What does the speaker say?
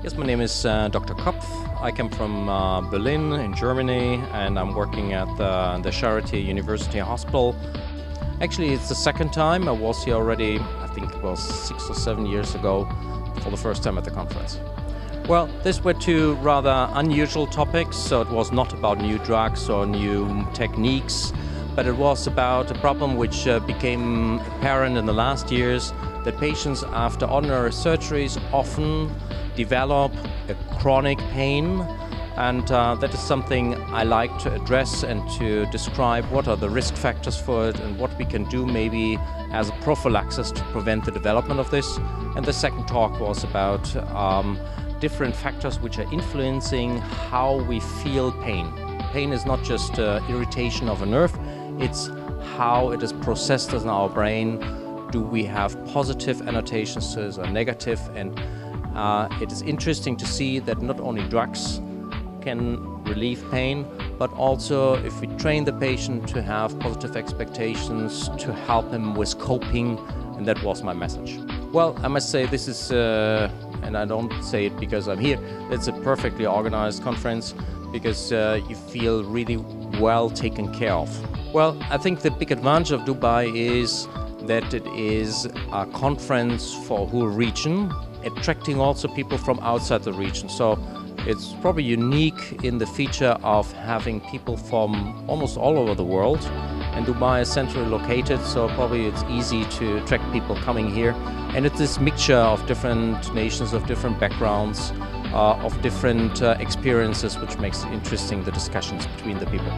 Yes, my name is uh, Dr. Kopf. I come from uh, Berlin in Germany and I'm working at the, the Charité University Hospital. Actually, it's the second time. I was here already, I think it was six or seven years ago, for the first time at the conference. Well, these were two rather unusual topics, so it was not about new drugs or new techniques, but it was about a problem which uh, became apparent in the last years that patients after ordinary surgeries often develop a chronic pain and uh, that is something I like to address and to describe what are the risk factors for it and what we can do maybe as a prophylaxis to prevent the development of this. And the second talk was about um, different factors which are influencing how we feel pain. Pain is not just uh, irritation of a nerve, it's how it is processed in our brain. Do we have positive annotations to or negative? And uh, it is interesting to see that not only drugs can relieve pain, but also if we train the patient to have positive expectations, to help him with coping, and that was my message. Well, I must say this is, uh, and I don't say it because I'm here, it's a perfectly organized conference because uh, you feel really well taken care of. Well, I think the big advantage of Dubai is that it is a conference for whole region, attracting also people from outside the region. So it's probably unique in the feature of having people from almost all over the world. And Dubai is centrally located, so probably it's easy to attract people coming here. And it's this mixture of different nations, of different backgrounds, uh, of different uh, experiences, which makes interesting the discussions between the people.